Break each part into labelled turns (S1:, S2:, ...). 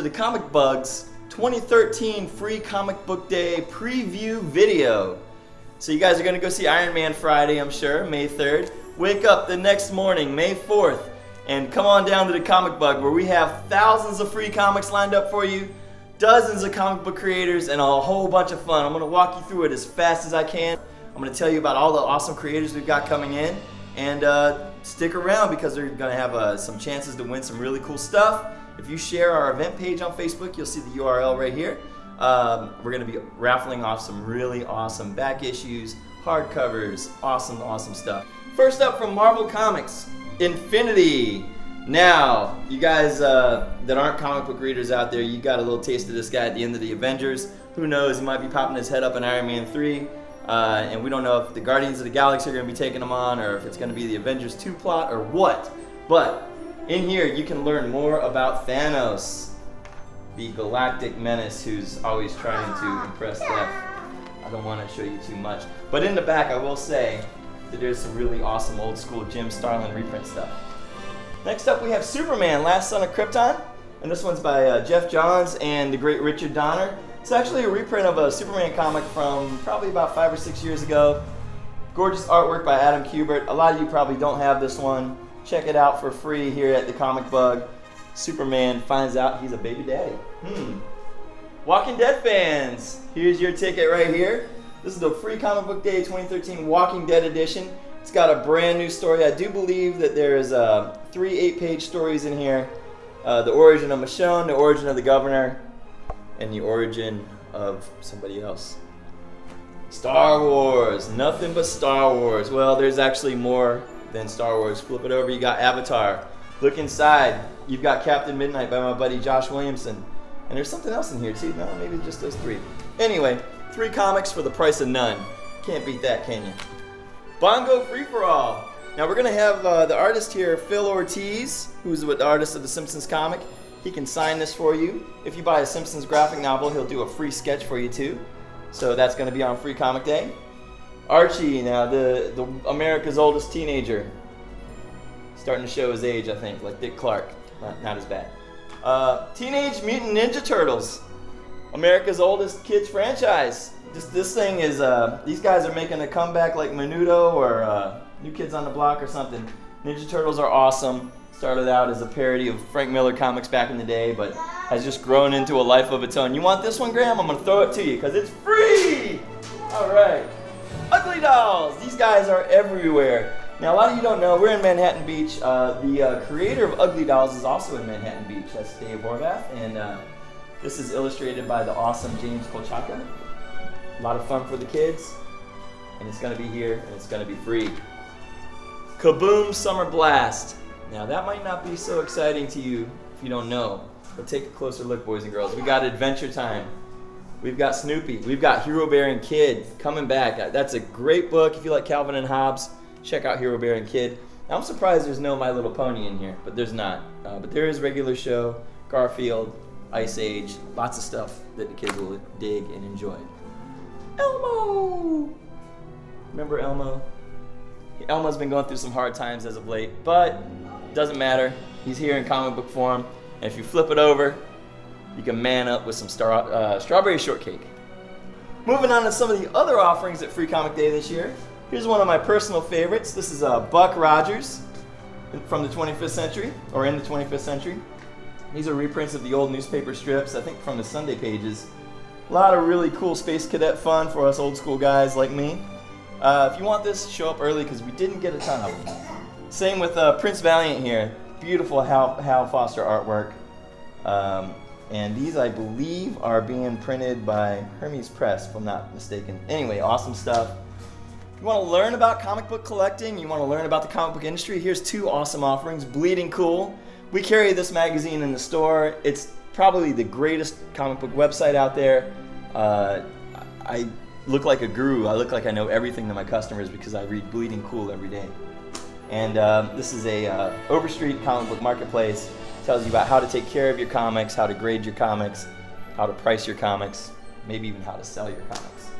S1: To the Comic Bugs 2013 Free Comic Book Day preview video. So you guys are to go see Iron Man Friday, I'm sure, May 3rd. Wake up the next morning, May 4th, and come on down to the Comic Bug where we have thousands of free comics lined up for you, dozens of comic book creators, and a whole bunch of fun. I'm to walk you through it as fast as I can. I'm to tell you about all the awesome creators we've got coming in, and uh, stick around because they're to have uh, some chances to win some really cool stuff. If you share our event page on Facebook, you'll see the URL right here. Um, we're going to be raffling off some really awesome back issues, hardcovers, awesome, awesome stuff. First up from Marvel Comics, Infinity. Now, you guys uh, that aren't comic book readers out there, you got a little taste of this guy at the end of the Avengers. Who knows? He might be popping his head up in Iron Man 3. Uh, and we don't know if the Guardians of the Galaxy are going to be taking him on or if it's going to be the Avengers 2 plot or what. But in here, you can learn more about Thanos, the galactic menace who's always trying to impress death. I don't want to show you too much. But in the back, I will say that there's some really awesome old school Jim Starlin reprint stuff. Next up, we have Superman, Last Son of Krypton. And this one's by uh, Geoff Johns and the great Richard Donner. It's actually a reprint of a Superman comic from probably about five or six years ago. Gorgeous artwork by Adam Kubert. A lot of you probably don't have this one. Check it out for free here at the Comic Bug. Superman finds out he's a baby daddy. Hmm. Walking Dead fans, here's your ticket right here. This is the free Comic Book Day 2013 Walking Dead edition. It's got a brand new story. I do believe that there is uh, three eight-page stories in here. Uh, the origin of Michonne, the origin of the governor, and the origin of somebody else. Star Wars, nothing but Star Wars. Well, there's actually more than Star Wars. Flip it over, you got Avatar. Look inside, you've got Captain Midnight by my buddy Josh Williamson. And there's something else in here too. No, maybe just those three. Anyway, three comics for the price of none. Can't beat that, can you? Bongo Free for All. Now we're gonna have uh, the artist here, Phil Ortiz, who's the artist of the Simpsons comic. He can sign this for you. If you buy a Simpsons graphic novel, he'll do a free sketch for you too. So that's gonna be on Free Comic Day. Archie, now the, the America's oldest teenager. Starting to show his age, I think, like Dick Clark. Not, not as bad. Uh, Teenage Mutant Ninja Turtles, America's oldest kids franchise. This, this thing is, uh, these guys are making a comeback like Menudo or uh, New Kids on the Block or something. Ninja Turtles are awesome. Started out as a parody of Frank Miller comics back in the day, but has just grown into a life of its own. You want this one, Graham? I'm gonna throw it to you because it's free! All right. Ugly Dolls. These guys are everywhere. Now, a lot of you don't know, we're in Manhattan Beach. Uh, the uh, creator of Ugly Dolls is also in Manhattan Beach. That's Dave Horvath. And uh, this is illustrated by the awesome James Kochalka. A lot of fun for the kids. And it's going to be here, and it's going to be free. Kaboom Summer Blast. Now, that might not be so exciting to you if you don't know. But take a closer look, boys and girls. We got Adventure Time. We've got Snoopy. We've got Hero Bearing Kid coming back. That's a great book. If you like Calvin and Hobbes, check out Hero Bearing Kid. I'm surprised there's no My Little Pony in here, but there's not. Uh, but there is regular show, Garfield, Ice Age, lots of stuff that the kids will dig and enjoy. Elmo! Remember Elmo? Elmo's been going through some hard times as of late, but doesn't matter. He's here in comic book form, and if you flip it over, you can man up with some star, uh, strawberry shortcake. Moving on to some of the other offerings at Free Comic Day this year. Here's one of my personal favorites. This is uh, Buck Rogers from the 25th century, or in the 25th century. These are reprints of the old newspaper strips, I think from the Sunday pages. A lot of really cool Space Cadet fun for us old school guys like me. Uh, if you want this, show up early because we didn't get a ton of them. Same with uh, Prince Valiant here. Beautiful Hal, Hal Foster artwork. Um, and these, I believe, are being printed by Hermes Press, if I'm not mistaken. Anyway, awesome stuff. You want to learn about comic book collecting? You want to learn about the comic book industry? Here's two awesome offerings. Bleeding Cool. We carry this magazine in the store. It's probably the greatest comic book website out there. Uh, I look like a guru. I look like I know everything to my customers because I read Bleeding Cool every day. And uh, this is a uh, Overstreet comic book marketplace tells you about how to take care of your comics, how to grade your comics, how to price your comics, maybe even how to sell your comics.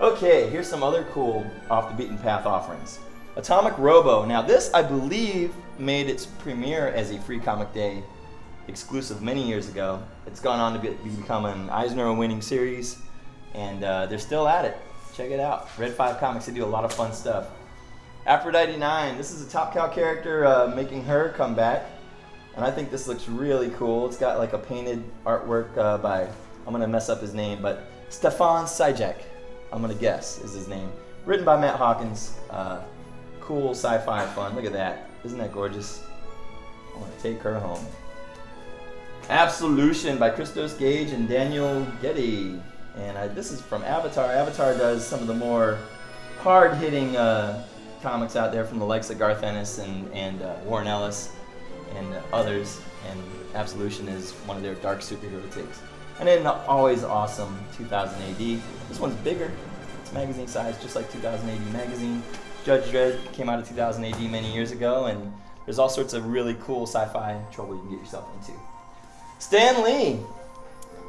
S1: Okay, here's some other cool off the beaten path offerings. Atomic Robo. Now this, I believe, made its premiere as a free comic day exclusive many years ago. It's gone on to be, become an Eisner winning series, and uh, they're still at it. Check it out. Red 5 Comics, they do a lot of fun stuff. Aphrodite 9, this is a Top Cow character uh, making her come back. And I think this looks really cool. It's got like a painted artwork uh, by, I'm to mess up his name, but Stefan Sajak, I'm to guess is his name. Written by Matt Hawkins. Uh, cool sci-fi fun. Look at that. Isn't that gorgeous? I want to take her home. Absolution by Christos Gage and Daniel Getty. And I, this is from Avatar. Avatar does some of the more hard-hitting uh, comics out there from the likes of Garth Ennis and, and uh, Warren Ellis and others. And Absolution is one of their dark superhero takes. And then always awesome 2000 AD. This one's bigger. It's magazine size, just like 2000 AD magazine. Judge Dredd came out of 2000 AD many years ago, and there's all sorts of really cool sci-fi trouble you can get yourself into. Stan Lee.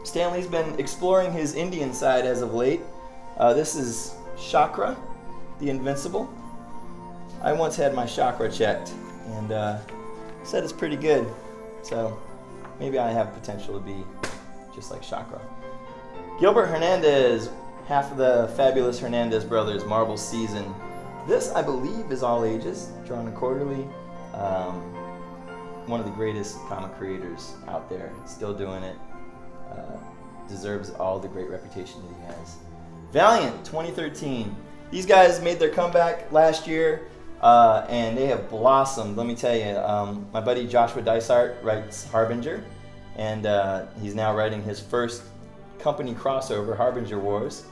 S1: Stan Lee's been exploring his Indian side as of late. Uh, this is Chakra, the Invincible. I once had my chakra checked and uh, said it's pretty good. So maybe I have potential to be just like Chakra. Gilbert Hernandez, half of the fabulous Hernandez brothers, Marble Season. This, I believe, is all ages, drawn quarterly. Um, one of the greatest comic creators out there, still doing it. Uh, deserves all the great reputation that he has. Valiant 2013. These guys made their comeback last year. Uh, and they have blossomed. Let me tell you, um, my buddy Joshua Dysart writes Harbinger, and uh, he's now writing his first company crossover, Harbinger Wars.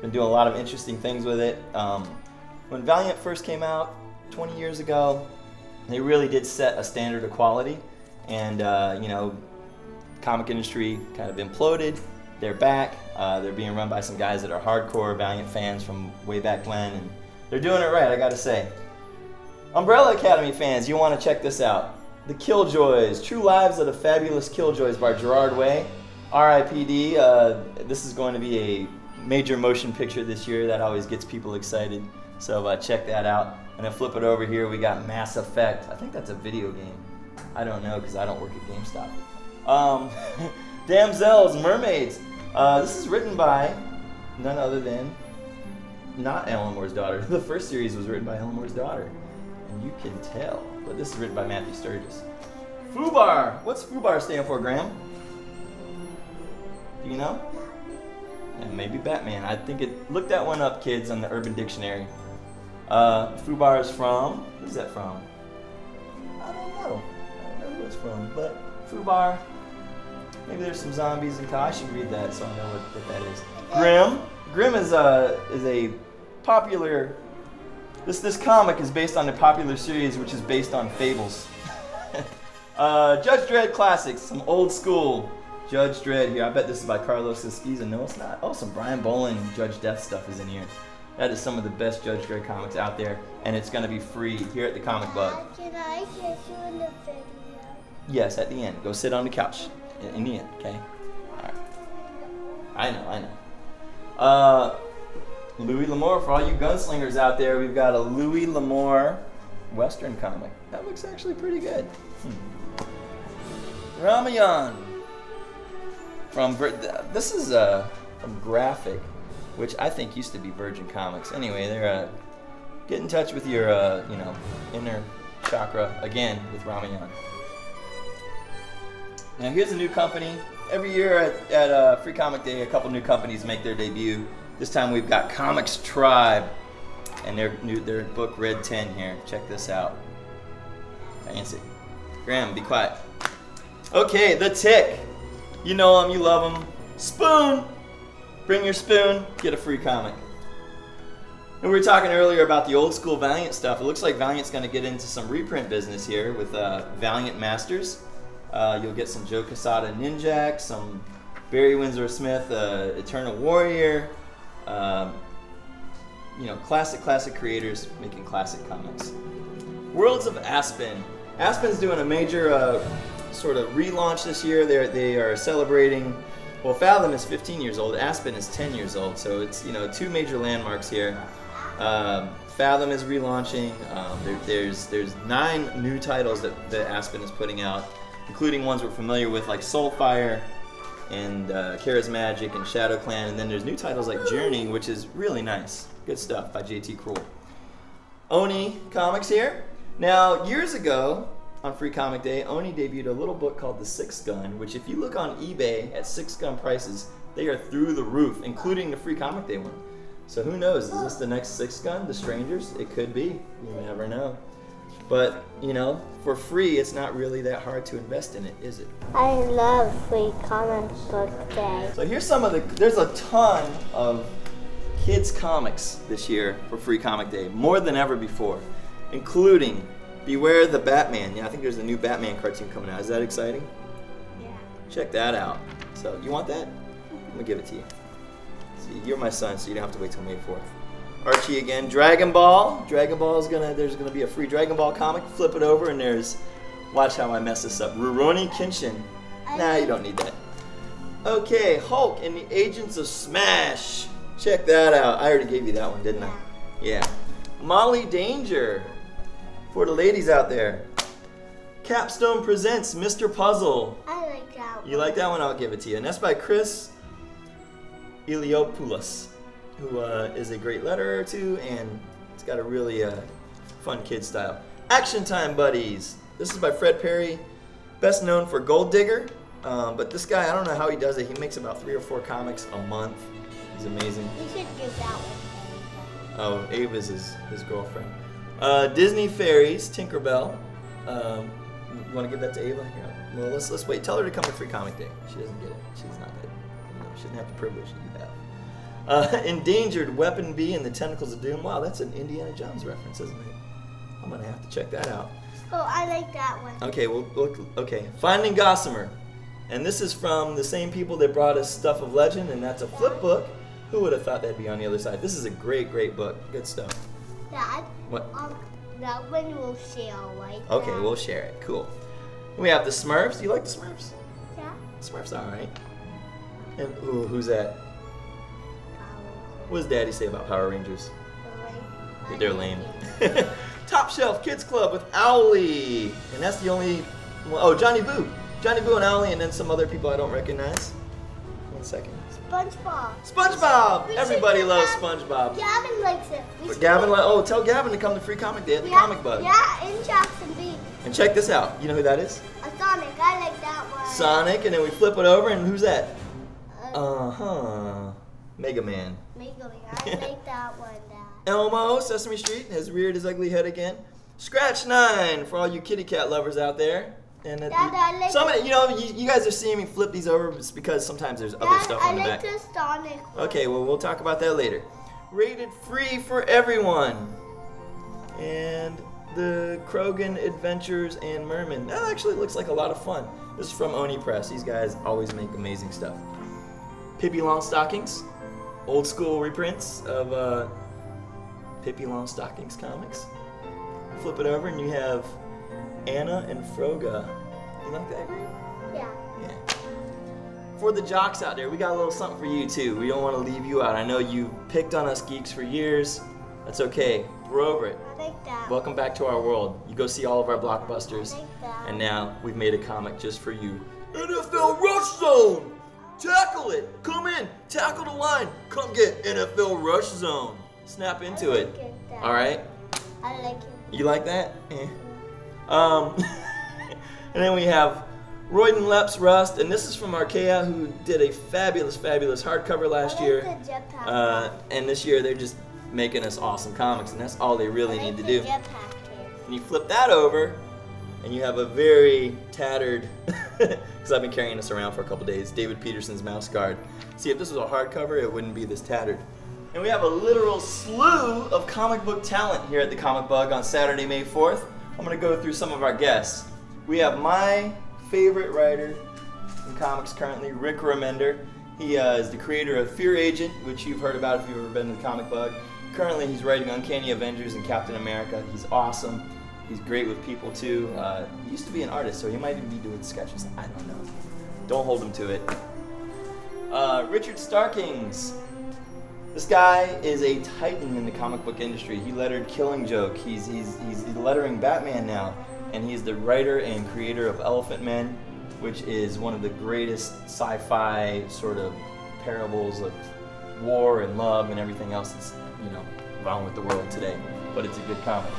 S1: Been doing a lot of interesting things with it. Um, when Valiant first came out 20 years ago, they really did set a standard of quality, and uh, you know, comic industry kind of imploded. They're back. Uh, they're being run by some guys that are hardcore Valiant fans from way back when, and they're doing it right. I got to say. Umbrella Academy fans, you want to check this out. The Killjoys, True Lives of the Fabulous Killjoys by Gerard Way. RIPD, uh, this is going to be a major motion picture this year. That always gets people excited. So uh, check that out. And then flip it over here, we got Mass Effect. I think that's a video game. I don't know because I don't work at GameStop. Um, Damsels, Mermaids. Uh, this is written by none other than not Alan Moore's daughter. The first series was written by Alan Moore's daughter you can tell. But this is written by Matthew Sturges. FUBAR. What's FUBAR stand for, Graham? Do you know? And maybe Batman. I think it. Look that one up, kids, on the Urban Dictionary. Uh, FUBAR is from. Who's that from? I don't know. I don't know who it's from, but FUBAR. Maybe there's some zombies and I should read that so I know what, what that is. Grimm. Grimm is a is a popular this, this comic is based on a popular series which is based on fables. uh, Judge Dredd Classics, some old school Judge Dredd here. I bet this is by Carlos Ezquerra. No, it's not. Oh, some Brian Bolland Judge Death stuff is in here. That is some of the best Judge Dredd comics out there, and it's going to be free here at the Comic Bug.
S2: Can I kiss you in the video?
S1: Yes, at the end. Go sit on the couch in, in the end, okay? All right. I know, I know. Uh, Louis L'Amour, for all you gunslingers out there, we've got a Louis L'Amour Western comic. That looks actually pretty good. Hmm. Ramayan. From this is uh, from Graphic, which I think used to be Virgin Comics. Anyway, they're uh, get in touch with your uh, you know inner chakra again with Ramayan. Now here's a new company. Every year at, at uh, Free Comic Day, a couple new companies make their debut. This time we've got ComixTribe and their new their book Red 10 here. Check this out. Fancy. Graham, be quiet. Okay, The Tick. You know them, you love them. Spoon. Bring your spoon, get a free comic. And we were talking earlier about the old school Valiant stuff. It looks like Valiant's going to get into some reprint business here with uh, Valiant Masters. Uh, you'll get some Joe Quesada Ninjak, some Barry Windsor Smith uh, Eternal Warrior, um, you know, classic, classic creators making classic comics. Worlds of Aspen. Aspen's doing a major uh, sort of relaunch this year. They're, they are celebrating. Well, Fathom is 15 years old. Aspen is 10 years old. So it's you know two major landmarks here. Um, Fathom is relaunching. Um, there, there's there's nine new titles that, that Aspen is putting out. including ones we're familiar with like Soulfire and uh, Charismagic and Shadow Clan, and then there's new titles like Journey, which is really nice. Good stuff by JT Krul. Oni Comics here. Now, years ago on Free Comic Day, Oni debuted a little book called The Sixth Gun, which, if you look on eBay at Sixth Gun prices, they are through the roof, including the Free Comic Day one. So who knows? Is this the next Sixth Gun? The Strangers? It could be. You never know. But you know, for free, it's not really that hard to invest in it, is it?
S2: I love free comic book day.
S1: So here's some of the. There's a ton of kids comics this year for Free Comic Day, more than ever before, including Beware the Batman. Yeah, I think there's a new Batman cartoon coming out. Is that exciting?
S2: Yeah.
S1: Check that out. So you want that? I'm gonna give it to you. See, you're my son, so you don't have to wait till May 4th. Archie again. Dragon Ball. Dragon Ball is gonna. There's gonna be a free Dragon Ball comic. Flip it over, and there's. Watch how I mess this up. Rurouni Kenshin. Nah, you don't need that. Okay, Hulk and the Agents of Smash. Check that out. I already gave you that one, didn't I? Yeah. Molly Danger. For the ladies out there. Capstone presents Mr. Puzzle.
S2: I like that one.
S1: You like that one? I'll give it to you. And that's by Chris Iliopoulos, who uh, is a great letterer too, and it's got a really uh, fun kid style. Action Time Buddies. This is by Fred Perry, best known for Gold Digger. Um, but this guy, I don't know how he does it. He makes about three or four comics a month. He's amazing.
S2: You should give that one.
S1: Oh, Ava's his, his girlfriend. Uh, Disney Fairies, Tinkerbell. Um, you want to give that to Ava? Yeah. Well, let's let's wait. Tell her to come to Free Comic Day. She doesn't get it. She's not good. You know, she doesn't have the privilege that you have. Uh, Endangered Weapon B and the Tentacles of Doom. Wow, that's an Indiana Jones reference, isn't it? I'm gonna have to check that out.
S2: Oh, I like that one.
S1: Okay, well, look. Okay, Finding Gossamer, and this is from the same people that brought us Stuff of Legend, and that's a flip book. Who would have thought that'd be on the other side? This is a great, great book. Good stuff.
S2: Dad,
S1: What?
S2: um, that one we'll share, right?
S1: Okay,
S2: Dad?
S1: we'll share it. Cool. We have the Smurfs. Do you like the Smurfs?
S2: Yeah.
S1: Smurfs, all right. And ooh, who's that? What does Daddy say about Power Rangers? They're lame. Top Shelf Kids Club with Owly, and that's the only. Well, oh, Johnny Boo, Johnny Boo and Owly, and then some other people I don't recognize. One second.
S2: SpongeBob.
S1: SpongeBob. Everybody loves
S2: Gab-
S1: SpongeBob.
S2: Gavin likes it. We
S1: But Gavin, oh, tell Gavin to come to Free Comic Day at the
S2: yeah,
S1: Comic Bug.
S2: Yeah, in Jackson Beach.
S1: And check this out. You know who that is?
S2: A Sonic. I like that one.
S1: Sonic, and then we flip it over, and who's that?
S2: Uh
S1: huh. Mega Man.
S2: I like that one, Dad.
S1: Elmo, Sesame Street, has reared his ugly head again. Scratch Nine for all you kitty cat lovers out there. And
S2: Dad, I like
S1: some of
S2: the-
S1: you know, you, you guys are seeing me flip these over it's because sometimes there's other stuff
S2: I
S1: on the
S2: like
S1: back.
S2: the Sonic one.
S1: Okay, well we'll talk about that later. Rated free for everyone. And the Crogan Adventures and Merman. That actually looks like a lot of fun. This is from Oni Press. These guys always make amazing stuff. Pippi Longstockings, old school reprints of uh, Pippi Longstockings comics. Flip it over and you have Anna and Froga. You like that, Green?
S2: Yeah.
S1: Yeah. For the jocks out there, we got a little something for you too. We don't want to leave you out. I know you picked on us geeks for years. That's okay. We're over it.
S2: I like that.
S1: Welcome back to our world. You go see all of our blockbusters.
S2: I like that.
S1: And now we've made a comic just for you. NFL Rush Zone! Tackle it! Come in! Tackle the line! Come get NFL Rush Zone! Snap into
S2: I
S1: it.
S2: like it, Dad.
S1: Alright?
S2: I like it.
S1: You like that? Eh. Um, and then we have Royden Lepp's Rust, and this is from Archaia, who did a fabulous, fabulous hardcover last year. Uh, and this year they're just making us awesome comics, and that's all they really need
S2: like
S1: to do. And you flip that over, and you have a very tattered, because I've been carrying this around for a couple days, David Petersen's mouse guard. See, if this was a hardcover, it wouldn't be this tattered. And we have a literal slew of comic book talent here at the Comic Bug on Saturday, May 4th. I'm going to go through some of our guests. We have my favorite writer in comics currently, Rick Remender. He uh, is the creator of Fear Agent, which you've heard about if you've ever been to the Comic Bug. Currently, he's writing Uncanny Avengers and Captain America. He's awesome. He's great with people too. Uh, he used to be an artist, so he might even be doing sketches. I don't know. Don't hold him to it. Uh, Richard Starkings. This guy is a titan in the comic book industry. He lettered Killing Joke. He's he's he's lettering Batman now. and he's the writer and creator of Elephantmen, which is one of the greatest sci-fi sort of parables of war and love and everything else that's you know wrong with the world today. But it's a good comic.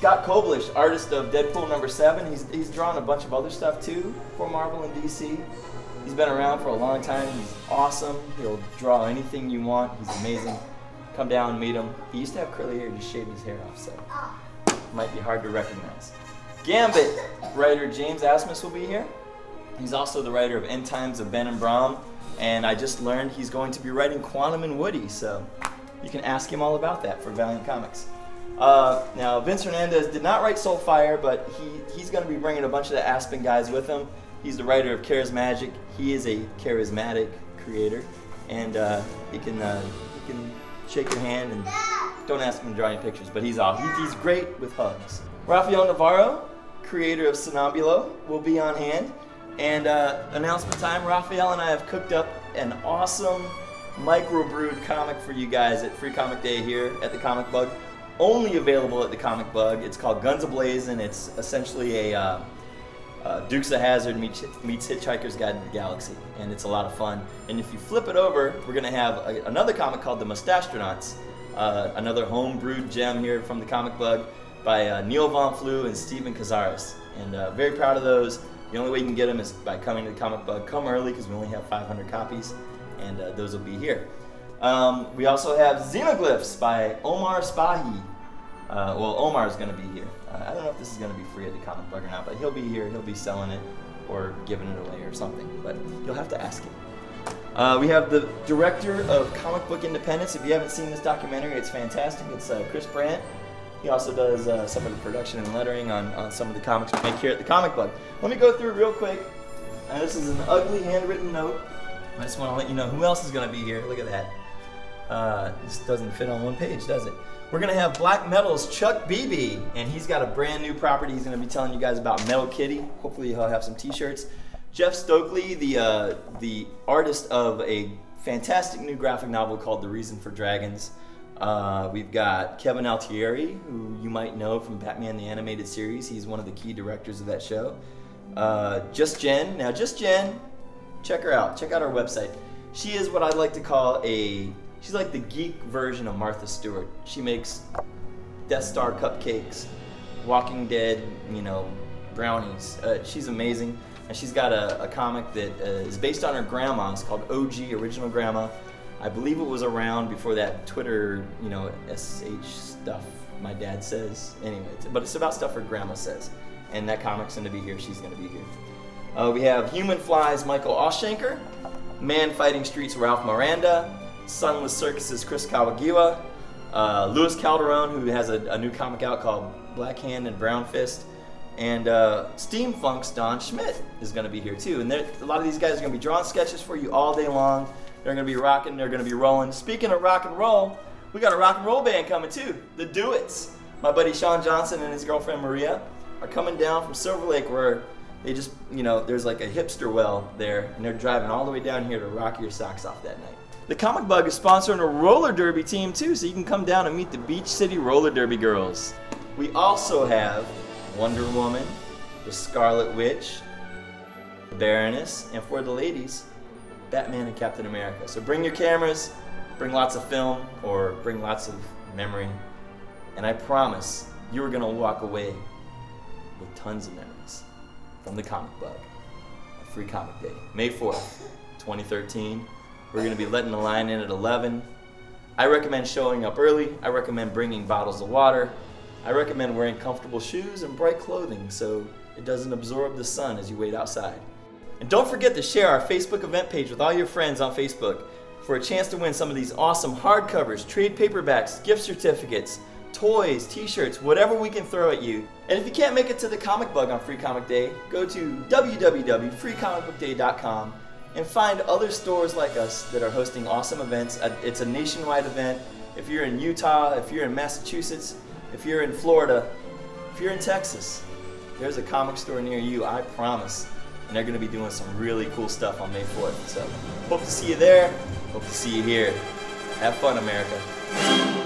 S1: Scott Koblish, artist of Deadpool number seven, he's he's drawn a bunch of other stuff too for Marvel and DC. He's been around for a long time. He's awesome. He'll draw anything you want. He's amazing. Come down meet him. He used to have curly hair. He just shaved his hair off, so might be hard to recognize. Gambit writer James Asmus will be here. He's also the writer of End Times of Ben and Bram, and I just learned he's going to be writing Quantum and Woody, so you can ask him all about that for Valiant Comics. Uh, now, Vince Hernandez did not write Soulfire, but he, he's going to be bringing a bunch of the Aspen guys with him. He's the writer of Charismagic. He is a charismatic creator, and uh, he can uh, he can shake your hand and don't ask him to draw any pictures, but he's off. He's, he's great with hugs. Rafael Navarro, creator of Sonambulo, will be on hand. And uh, announcement time, Raphael and I have cooked up an awesome microbrewed comic for you guys at Free Comic Day here at the Comic Bug. Only available at the Comic Bug. It's called Guns Ablaze, and it's essentially a uh, uh, Dukes of Hazzard meets, meets Hitchhiker's Guide to the Galaxy, and it's a lot of fun. And if you flip it over, we're to have a, another comic called The Moustachetronauts, uh, another home-brewed gem here from the Comic Bug by uh, Neil Von Flew and Stephen Kazaris. And uh, very proud of those. The only way you can get them is by coming to the Comic Bug. Come early because we only have 500 copies, and uh, those will be here. Um, we also have Xenoglyphs by Omar Spahi. Uh, well, Omar is going to be here. Uh, I don't know if this is going to be free at the Comic Bug or not, but he'll be here. He'll be selling it or giving it away or something. But you'll have to ask him. Uh, we have the director of Comic Book Independents. If you haven't seen this documentary, it's fantastic. It's uh, Chris Brandt. He also does uh, some of the production and lettering on, on some of the comics we make here at the Comic Bug. Let me go through real quick. Uh, this is an ugly handwritten note. I just want to let you know who else is going to be here. Look at that. This doesn't fit on one page, does it? We're to have Black Metal's Chuck Beebe, and he's got a brand new property he's to be telling you guys about Metal Kitty. Hopefully he'll have some t-shirts. Jeff Stokely, the, uh, the artist of a fantastic new graphic novel called The Reason for Dragons. Uh, we've got Kevin Altieri, who you might know from Batman the Animated Series. He's one of the key directors of that show. Uh, Just Jen. Now, Just Jen, check her out. Check out our website. She is what I'd like to call a She's like the geek version of Martha Stewart. She makes Death Star cupcakes, Walking Dead, you know, brownies. Uh, she's amazing. And she's got a, a comic that uh, is based on her grandma. It's called OG, Original Grandma. I believe it was around before that Twitter, you know, SH stuff my dad says. Anyway, but it's about stuff her grandma says. And that comic's to be here. She's to be here. Uh, we have Human Flies, Michael Oschenker. Man Fighting Streets, Ralph Miranda. Sunless Circus's Chris Kawagiwa, uh, Calderon, who has a, a, new comic out called Black Hand and Brown Fist, and uh, Steampunk's Don Schmidt is going to be here too. And a lot of these guys are going to be drawing sketches for you all day long. They're going to be rocking, they're going to be rolling. Speaking of rock and roll, we got a rock and roll band coming too, the Duets. My buddy Sean Johnson and his girlfriend Maria are coming down from Silver Lake where they just, you know, there's like a hipster well there, and they're driving all the way down here to rock your socks off that night. The Comic Bug is sponsoring a roller derby team too, so you can come down and meet the Beach City Roller Derby girls. We also have Wonder Woman, the Scarlet Witch, the Baroness, and for the ladies, Batman and Captain America. So bring your cameras, bring lots of film, or bring lots of memory, and I promise you are going to walk away with tons of memories from the Comic Bug. A Free Comic Day, May 4th, 2013. We're going to be letting the line in at 11. I recommend showing up early. I recommend bringing bottles of water. I recommend wearing comfortable shoes and bright clothing so it doesn't absorb the sun as you wait outside. And don't forget to share our Facebook event page with all your friends on Facebook for a chance to win some of these awesome hardcovers, trade paperbacks, gift certificates, toys, t-shirts, whatever we can throw at you. And if you can't make it to the Comic Bug on Free Comic Day, go to www.freecomicbookday.com and find other stores like us that are hosting awesome events. Uh, it's a nationwide event. If you're in Utah, if you're in Massachusetts, if you're in Florida, if you're in Texas, there's a comic store near you, I promise. And they're going to be doing some really cool stuff on May 4th. So hope to see you there. Hope to see you here. Have fun, America.